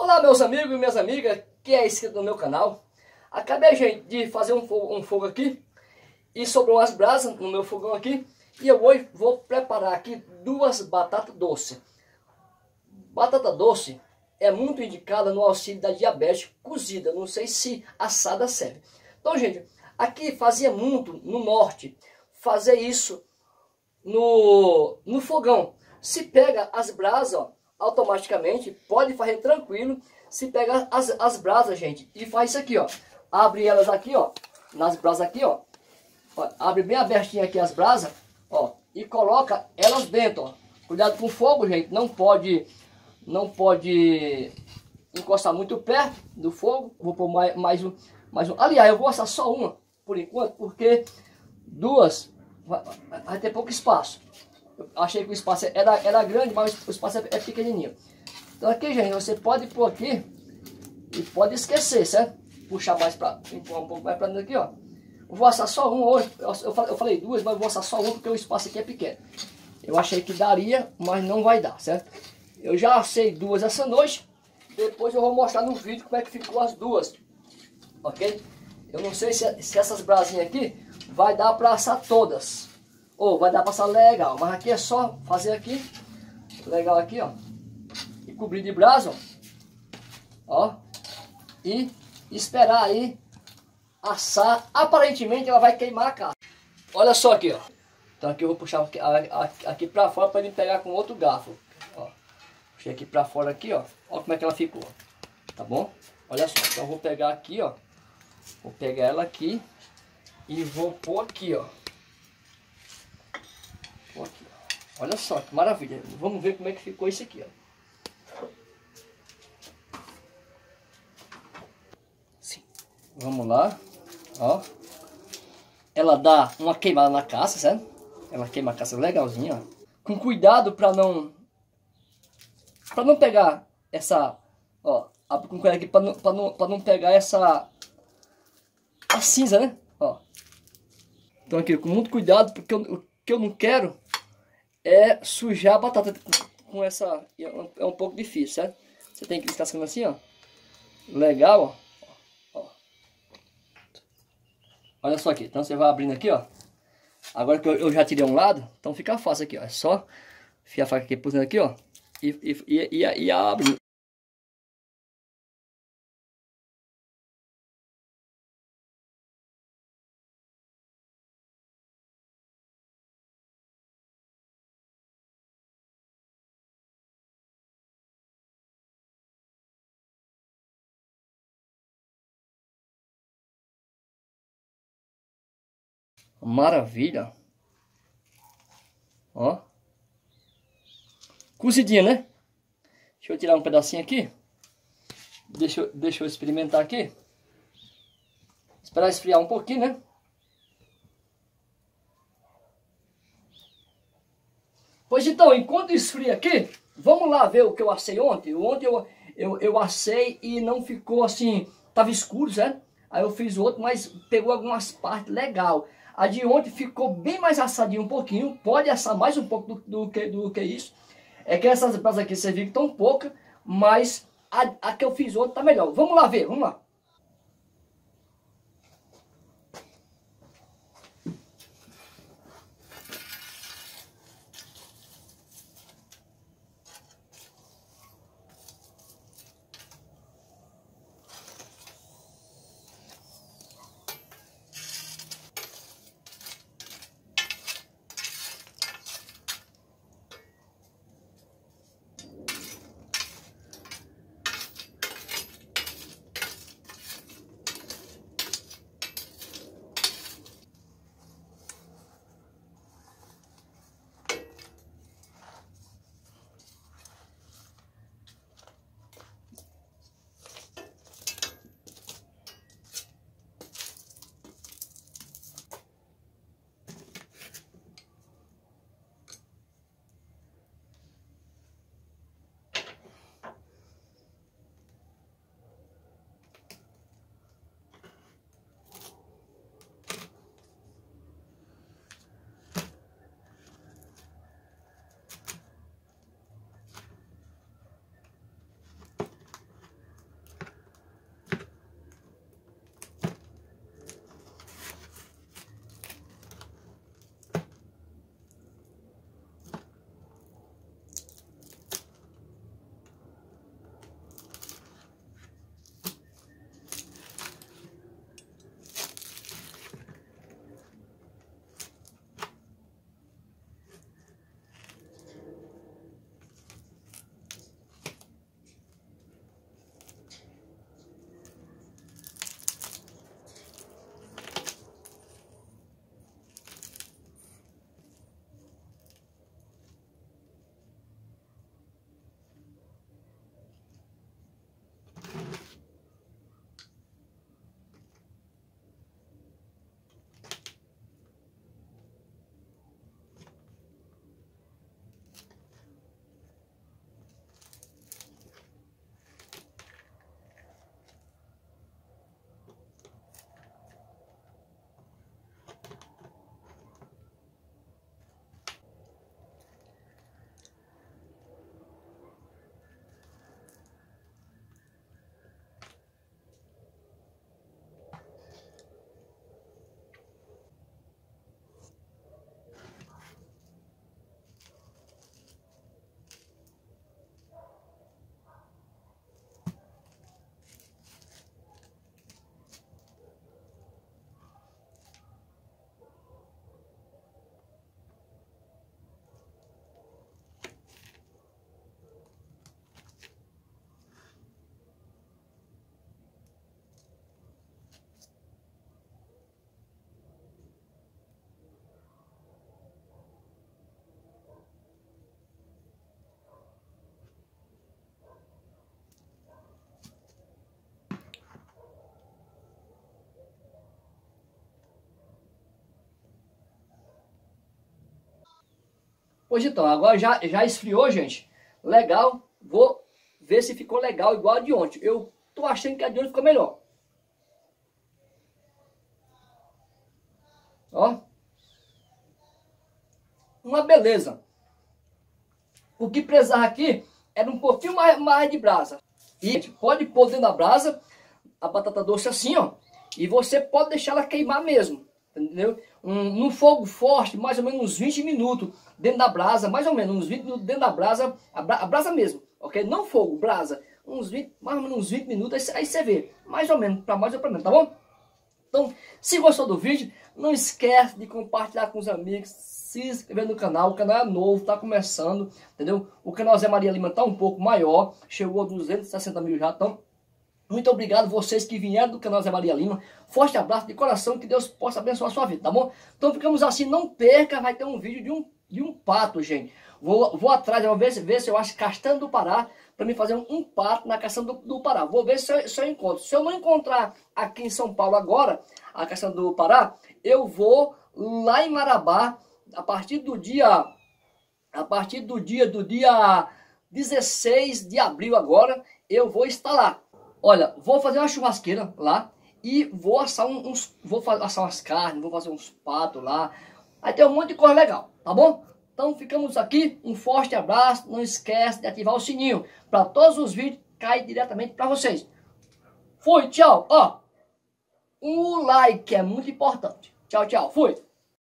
Olá meus amigos e minhas amigas que é inscrito no meu canal. Acabei gente de fazer um fogo, um fogo aqui e sobrou umas brasas no meu fogão aqui e eu hoje vou preparar aqui duas batatas doces. Batata doce é muito indicada no auxílio da diabetes cozida, não sei se assada serve. Então gente, aqui fazia muito no norte fazer isso no, no fogão. Se pega as brasas, ó, automaticamente, pode fazer tranquilo. Se pega as, as brasas, gente, e faz isso aqui, ó. Abre elas aqui, ó, nas brasas aqui, ó. ó abre bem abertinho aqui as brasas, ó, e coloca elas dentro, ó. Cuidado com o fogo, gente, não pode, não pode encostar muito perto do fogo. Vou pôr mais, mais um, mais um. Aliás, eu vou assar só uma, por enquanto, porque duas vai, vai ter pouco espaço. Achei que o espaço era, era grande, mas o espaço é, é pequenininho. Então aqui, gente, você pode pôr aqui e pode esquecer, certo? Puxar mais para, empurrar um pouco mais para dentro aqui, ó. Vou assar só um hoje. Eu, falei duas, mas vou assar só um porque o espaço aqui é pequeno. Eu achei que daria, mas não vai dar, certo? Eu já assei duas essa noite. Depois eu vou mostrar no vídeo como é que ficou as duas. Ok? Eu não sei se, se essas brasinhas aqui vai dar para assar todas. Ou oh, vai dar passar legal. Mas aqui é só fazer aqui. Legal aqui, ó. E cobrir de brasa, ó. ó. E esperar aí assar. Aparentemente ela vai queimar a casa. Olha só aqui, ó. Então aqui eu vou puxar aqui, aqui pra fora para ele pegar com outro garfo. Ó. Puxei aqui pra fora aqui, ó. Olha como é que ela ficou. Tá bom? Olha só. Então eu vou pegar aqui, ó. Vou pegar ela aqui. E vou pôr aqui, ó. Aqui, Olha só que maravilha. Vamos ver como é que ficou isso aqui, ó. Sim. Vamos lá. Ó. Ela dá uma queimada na caça, certo? Ela queima a caça legalzinha, ó. Com cuidado para não para não pegar essa, ó, abre com cuidado aqui não, pra não, pra não pegar essa a cinza, né? Ó. Então aqui com muito cuidado, porque o que eu não quero é sujar a batata com essa... É um pouco difícil, certo? Você tem que descascando assim, ó. Legal, ó. Olha só aqui. Então você vai abrindo aqui, ó. Agora que eu já tirei um lado, então fica fácil aqui, ó. É só enfiar a faca aqui por dentro aqui, ó. E, e, e, e abre. Maravilha. Ó. Cozidinha, né? Deixa eu tirar um pedacinho aqui. Deixa, eu, deixa eu experimentar aqui. Esperar esfriar um pouquinho, né? Pois então, enquanto esfria aqui, vamos lá ver o que eu assei ontem. Ontem eu, eu, eu assei e não ficou assim, tava escuro, certo? Aí eu fiz outro, mas pegou algumas partes legal. A de ontem ficou bem mais assadinha um pouquinho. Pode assar mais um pouco do, do, que, do que isso. É que essas brasas aqui você viu que estão pouca, mas a, a que eu fiz ontem tá melhor. Vamos lá ver, vamos lá. Pois então, agora já, já esfriou, gente. Legal. Vou ver se ficou legal igual a de ontem. Eu tô achando que a de ontem ficou melhor. Ó. Uma beleza. O que precisava aqui era um pouquinho mais, mais de brasa. E pode pôr dentro da brasa a batata doce assim, ó. E você pode deixar ela queimar mesmo. Entendeu? Um, num fogo forte, mais ou menos uns 20 minutos dentro da brasa, mais ou menos uns 20 minutos dentro da brasa, a, bra, a brasa mesmo, ok? Não fogo, brasa. Uns 20, mais ou menos uns 20 minutos, aí, você vê. Mais ou menos, para mais ou para menos, tá bom? Então, se gostou do vídeo, não esquece de compartilhar com os amigos, se inscrever no canal, o canal é novo, está começando, entendeu? O canal Zé Maria Lima está um pouco maior, chegou a 260 mil já, então muito obrigado vocês que vieram do canal Zé Maria Lima. Forte abraço de coração, que Deus possa abençoar a sua vida, tá bom? Então ficamos assim, não perca, vai ter um vídeo de um, de um pato, gente. Vou, vou atrás, vou ver, ver se eu acho castanho do Pará, para me fazer um, um, pato na castanha do, do Pará. Vou ver se eu, se eu encontro. Se eu não encontrar aqui em São Paulo agora, a castanha do Pará, eu vou lá em Marabá, a partir do dia, a partir do dia, do dia 16 de abril agora, eu vou estar lá. Olha, vou fazer uma churrasqueira lá e vou assar uns, vou assar umas carnes, vou fazer uns patos lá. Aí tem um monte de coisa legal, tá bom? Então ficamos aqui, um forte abraço, não esquece de ativar o sininho para todos os vídeos cair diretamente para vocês. Fui, tchau. Ó, o like é muito importante. Tchau, tchau. Fui.